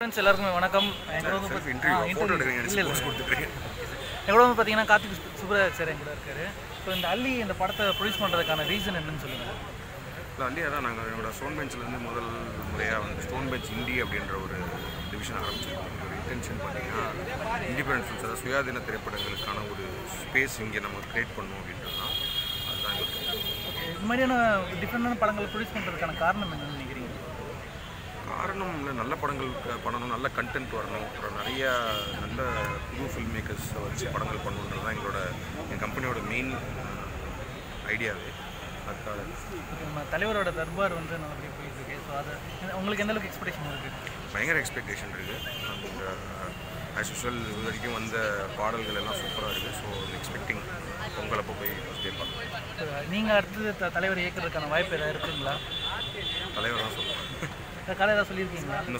Friends எல்லாருக்குமே வணக்கம். எங்களோட எங்களோட வந்து பார்த்தீங்கன்னா கார்த்திக் சுப்ராஜ் சார் எங்களோட இருக்காரு. ஸோ இந்த அள்ளி இந்த படத்தை ப்ரொடியூஸ் பண்ணுறதுக்கான ரீசன் என்னன்னு சொல்லுங்கள் இல்லை அல்லியா தான் நாங்கள் என்னோட ஸ்டோன் பெஞ்சிலேருந்து முதல் முறையாக வந்து ஸ்டோன் பெஞ்ச் இண்டி அப்படின்ற ஒரு டிவிஷன் ஆரம்பிச்சிருக்கோம். ஒரு இன்டென்ஷன் பார்த்தீங்கன்னா இண்டிபெண்டன்ஸ் ஃபிலிம்ஸ் அதாவது சுயாதீன திரைப்படங்களுக்கான ஒரு ஸ்பேஸ் இங்கே நம்ம கிரியேட் பண்ணணும் அப்படின்றது தான் அதுதான் இது மாதிரியான டிஃப்ரெண்டான படங்களை ப்ரொடியூஸ் பண்ணுறதுக்கான காரணம் என்னன்னு காரணம் நல்ல படங்கள் பண்ணணும் நல்ல கண்டென்ட் வரணும். அப்புறம் நிறைய நல்ல புது ஃபில்ம் மேக்கர்ஸ் வச்சு படங்கள் பண்ணணுன்றது தான் எங்களோட என் கம்பெனியோட மெயின் ஐடியாவே அதுக்காக. நம்ம தலைவரோட தர்பார் வந்து நல்லபடியாக போயிட்டு இருக்கு. ஸோ அதை உங்களுக்கு எந்த அளவுக்கு எக்ஸ்பெக்டேஷன் இருக்குது பயங்கர எக்ஸ்பெக்டேஷன் இருக்குது அண்ட் ஆஸ் யூஸ்வல் இது வரைக்கும் வந்த பாடல்கள் எல்லாம் சூப்பராக இருக்குது ஸோ எக்ஸ்பெக்டிங் பொங்கல் அப்போ போய் பார்க்கலாம் நீங்கள் அடுத்தது த- தலைவர் இயக்கிறதுக்கான வாய்ப்பு ஏதாவது இருக்குங்களா? தலைவர் தான் La cara. No